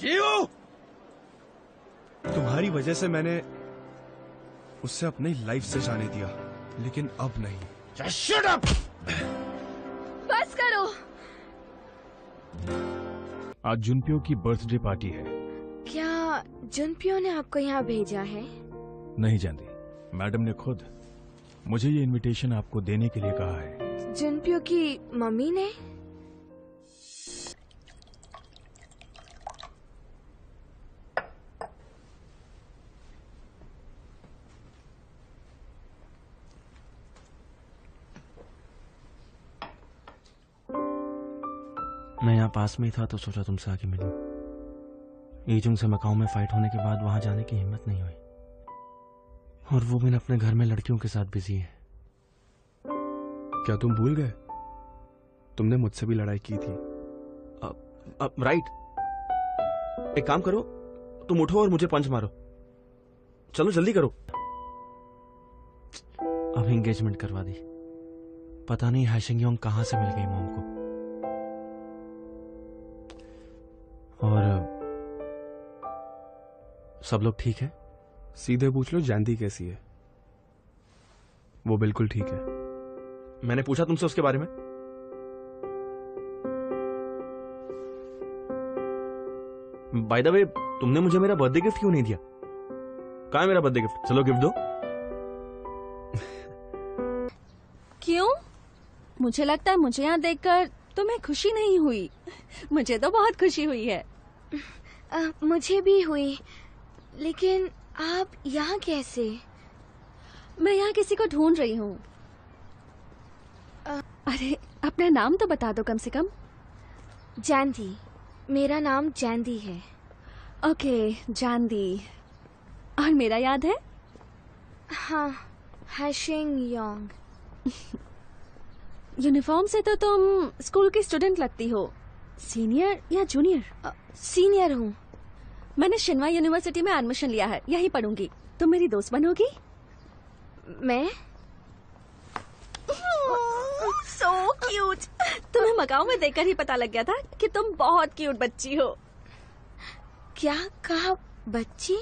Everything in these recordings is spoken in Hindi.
जीव तुम्हारी वजह से मैंने उससे अपनी लाइफ से जाने दिया लेकिन अब नहीं। शट अप बस करो। आज जुनपियो की बर्थडे पार्टी है। क्या जुनपियो ने आपको यहाँ भेजा है? नहीं जानती मैडम ने खुद मुझे ये इनविटेशन आपको देने के लिए कहा है। जुनपियो की मम्मी ने? पास में ही था तो सोचा तुमसे आके मिलूं। ईजुंग से मकाऊ में फाइट होने के बाद वहाँ जाने की हिम्मत नहीं हुई। और वो बिन अपने घर में लड़कियों के साथ बिज़ी है। क्या तुम भूल गए? तुमने मुझसे भी लड़ाई की थी। अब, अब राइट एक काम करो तुम उठो और मुझे पंच मारो। चलो जल्दी करो। अब एंगेजमेंट करवा दी। पता नहीं हैशिंग कहाँ से मिल गई मॉम को। सब लोग ठीक है? सीधे पूछ लो जानती कैसी है। वो बिल्कुल ठीक है। मैंने पूछा तुमसे उसके बारे में? बाय द वे तुमने मुझे मेरा बर्थडे गिफ्ट क्यों नहीं दिया? कहा है मेरा बर्थडे गिफ्ट चलो गिफ्ट दो। क्यों? मुझे लगता है मुझे यहाँ देखकर तुम्हें खुशी नहीं हुई। मुझे तो बहुत खुशी हुई है। अ, मुझे भी हुई। लेकिन आप यहाँ कैसे? मैं यहाँ किसी को ढूंढ रही हूँ। अरे अपना नाम तो बता दो कम से कम। जानदी। मेरा नाम जानदी है। ओके जानदी। और मेरा याद है? हाँ हैशिंग योंग। यूनिफॉर्म से तो तुम स्कूल की स्टूडेंट लगती हो। सीनियर या जूनियर? सीनियर हूँ। मैंने शिनवा यूनिवर्सिटी में एडमिशन लिया है। यहीं पढ़ूँगी। तुम मेरी दोस्त बनोगी? मैं? सो क्यूट तुम्हें मकाऊ में देखकर ही पता लग गया था कि तुम बहुत क्यूट बच्ची हो। क्या कहा बच्ची?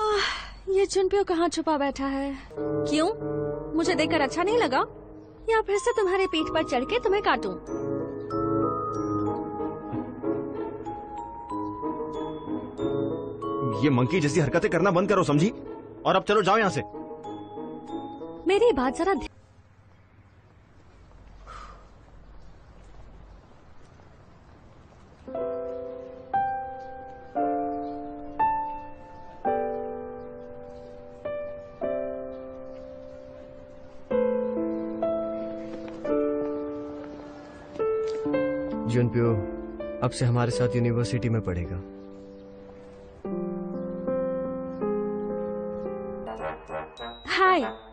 आह, ये चुनपियो कहाँ छुपा बैठा है? क्यों? मुझे देखकर अच्छा नहीं लगा? या फिर से तुम्हारे पीठ पर चढ़ के तुम्हें काटूं? ये मंकी जैसी हरकतें करना बंद करो समझी? और अब चलो जाओ यहाँ से। मेरी बात जरा ध्यान- जुनपियो अब से हमारे साथ यूनिवर्सिटी में पढ़ेगा।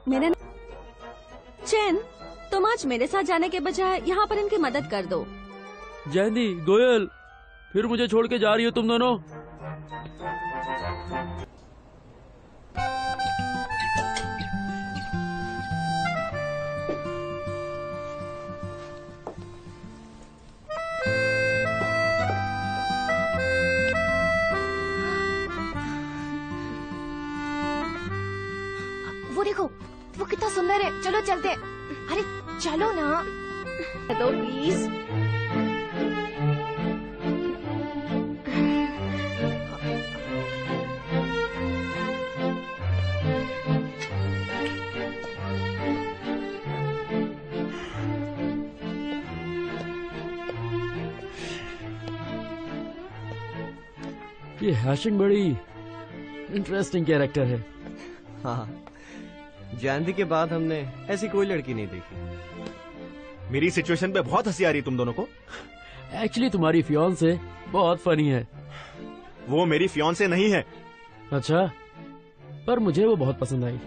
मेरा चैन, तुम आज मेरे साथ जाने के बजाय यहाँ पर इनकी मदद कर दो। जैनी, गोयल, फिर मुझे छोड़ के जा रही हो तुम दोनों? वो कितना सुंदर है चलो चलते। अरे चलो ना। दो प्लीज़ ये हैशिंग बड़ी इंटरेस्टिंग कैरेक्टर है। हाँ। जानती के बाद हमने ऐसी कोई लड़की नहीं देखी। मेरी सिचुएशन पे बहुत हँसी आ रही तुम दोनों को। एक्चुअली तुम्हारी फ्योन से बहुत फनी है। वो मेरी फियोन से नहीं है। अच्छा पर मुझे वो बहुत पसंद आई।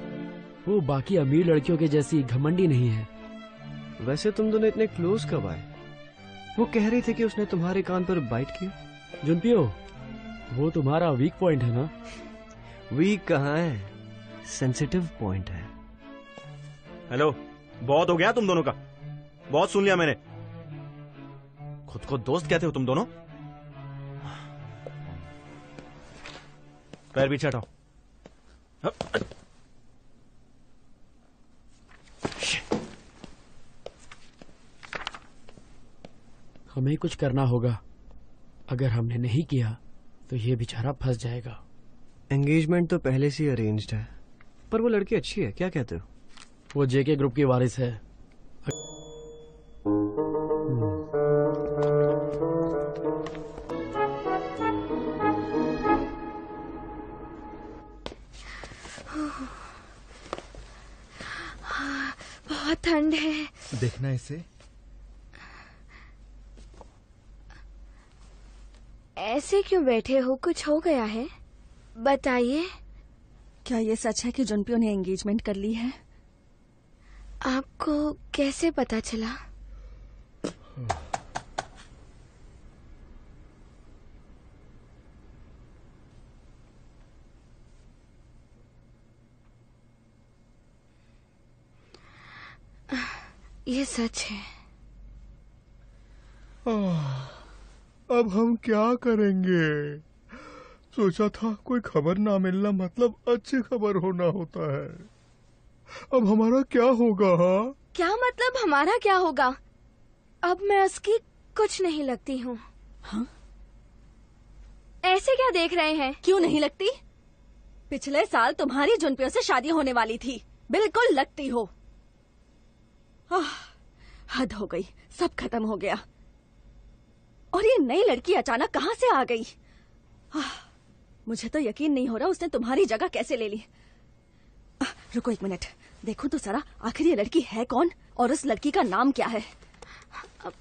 वो बाकी अमीर लड़कियों के जैसी घमंडी नहीं है। वैसे तुम दोनों इतने क्लोज कब आए? वो कह रही थी कि उसने तुम्हारे कान पर बाइट किया। जुनपियो वो तुम्हारा वीक पॉइंट है ना? वीक कहाँ है? सेंसिटिव पॉइंट है। हेलो बहुत हो गया तुम दोनों का। बहुत सुन लिया मैंने। खुद को दोस्त कहते हो तुम दोनों? पैर पीछे हटाओ। हमें कुछ करना होगा। अगर हमने नहीं किया तो ये बेचारा फंस जाएगा। एंगेजमेंट तो पहले से ही अरेंज्ड है। पर वो लड़की अच्छी है क्या कहते हो? वो जेके ग्रुप की वारिस है। बहुत ठंड है। देखना इसे। ऐसे क्यों बैठे हो? कुछ हो गया है? बताइए। क्या ये सच है कि जुनपियो ने एंगेजमेंट कर ली है? आपको कैसे पता चला? ये सच है। अब हम क्या करेंगे? सोचा था कोई खबर ना मिलना मतलब अच्छी खबर होना होता है। अब हमारा क्या होगा हाँ? क्या मतलब हमारा क्या होगा? अब मैं उसकी कुछ नहीं लगती हूँ। हाँ? ऐसे क्या देख रहे हैं? क्यों नहीं लगती? पिछले साल तुम्हारी जुनपियो से शादी होने वाली थी। बिल्कुल लगती हो। आह, हद हो गई। सब खत्म हो गया। और ये नई लड़की अचानक कहाँ से आ गई? आह, मुझे तो यकीन नहीं हो रहा उसने तुम्हारी जगह कैसे ले ली। रुको एक मिनट। देखो तो सरा, आखिर ये लड़की है कौन? और उस लड़की का नाम क्या है? हाँ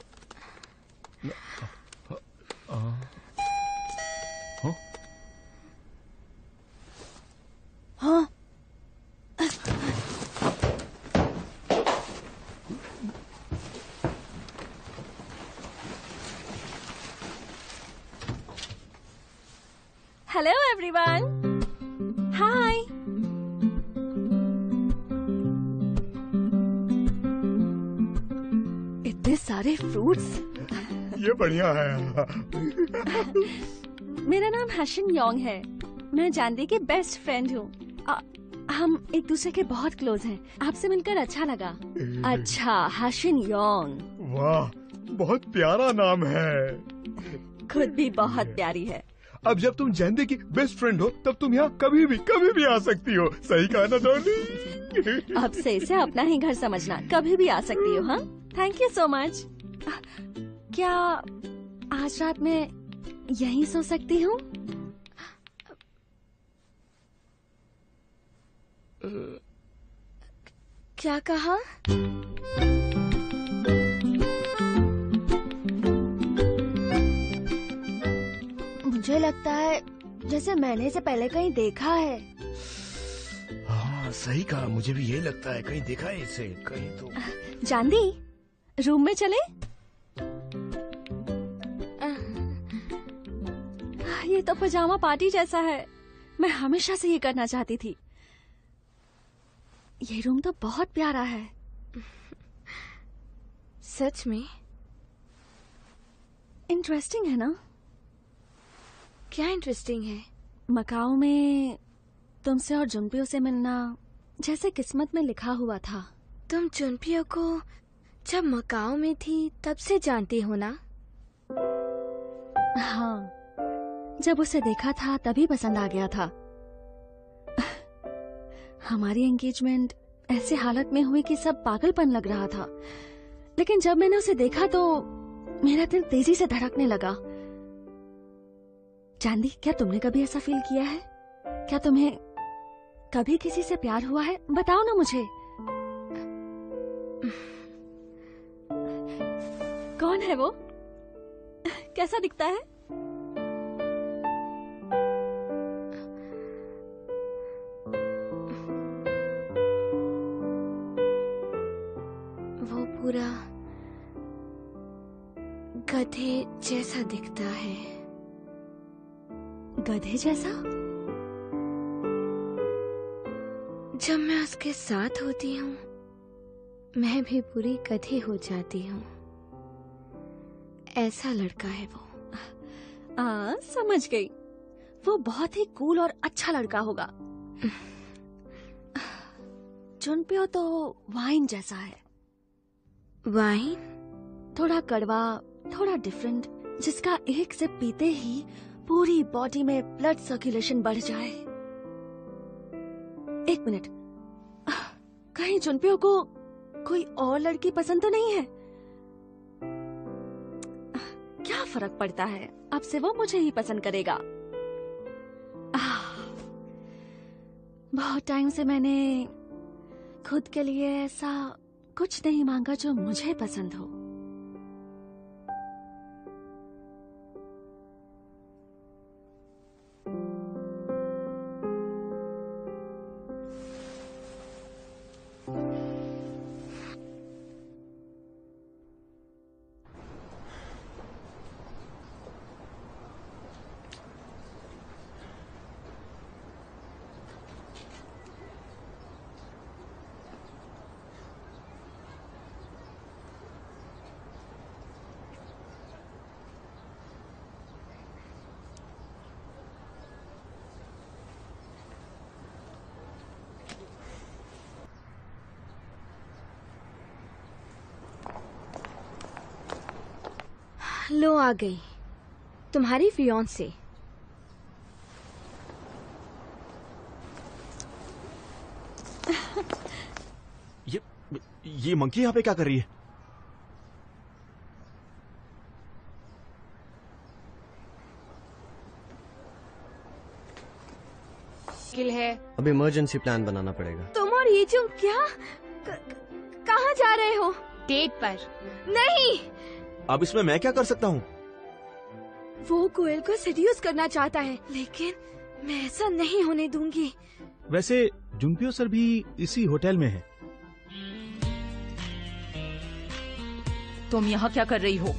इतने सारे फ्रूट्स ये बढ़िया है मेरा नाम हशन योंग है। मैं जानदी की बेस्ट फ्रेंड हूँ। हम एक दूसरे के बहुत क्लोज हैं। आपसे मिलकर अच्छा लगा। अच्छा हशन योंग। वाह बहुत प्यारा नाम है। खुद भी बहुत प्यारी है। अब जब तुम जैंदे की बेस्ट फ्रेंड हो तब तुम यहाँ कभी भी कभी भी आ सकती हो। सही कहा ना डॉली अब से इसे अपना ही घर समझना। कभी भी आ सकती हो हाँ? थैंक यू सो मच क्या आज रात में यहीं सो सकती हूँ? क्या कहा? मुझे लगता है जैसे मैंने इसे पहले कहीं देखा है। हाँ सही कहा। मुझे भी ये लगता है कहीं देखा है इसे कहीं तो। जानदी रूम में चले? ये तो पजामा पार्टी जैसा है। मैं हमेशा से ये करना चाहती थी। ये रूम तो बहुत प्यारा है। सच में? इंटरेस्टिंग है ना? क्या इंटरेस्टिंग है? मकाओ में तुमसे और जुनपियो से मिलना जैसे किस्मत में लिखा हुआ था। तुम चुनपियो को जब मकाओ में थी, तब से जानती हो ना? हाँ। जब उसे देखा था, तभी पसंद आ गया था। हमारी एंगेजमेंट ऐसे हालत में हुई कि सब पागलपन लग रहा था। लेकिन जब मैंने उसे देखा तो मेरा दिल तेज़ी से धड़कने लगा। चांदी, क्या तुमने कभी ऐसा फील किया है? क्या तुम्हें कभी किसी से प्यार हुआ है? बताओ ना मुझे। कौन है वो? कैसा दिखता है? वो पूरा गधे जैसा दिखता है। गधे जैसा? जब मैं उसके साथ होती हूँ मैं भी पूरी गधे हो जाती हूँ। ऐसा लड़का है वो। आ, समझ गई। वो बहुत ही कूल और अच्छा लड़का होगा। जुनपियो तो वाइन जैसा है। वाइन? थोड़ा कड़वा थोड़ा डिफरेंट जिसका एक से पीते ही पूरी बॉडी में ब्लड सर्कुलेशन बढ़ जाए। एक मिनट। कहीं जुनपियो को कोई और लड़की पसंद तो नहीं है? फ़र्क पड़ता है। अब से वो मुझे ही पसंद करेगा। बहुत टाइम से मैंने खुद के लिए ऐसा कुछ नहीं मांगा जो मुझे पसंद हो। लो आ गई। तुम्हारी फियोन से ये ये मंकी यहाँ पे क्या कर रही है? मुश्किल है। अब इमरजेंसी प्लान बनाना पड़ेगा। तुम और ये जो क्या? कहाँ जा रहे हो? डेट पर। नहीं! अब इसमें मैं क्या कर सकता हूँ? वो कोयल को सड्यूस करना चाहता है लेकिन मैं ऐसा नहीं होने दूँगी। वैसे जुम्पियो सर भी इसी होटल में है। तुम यहाँ क्या कर रही हो?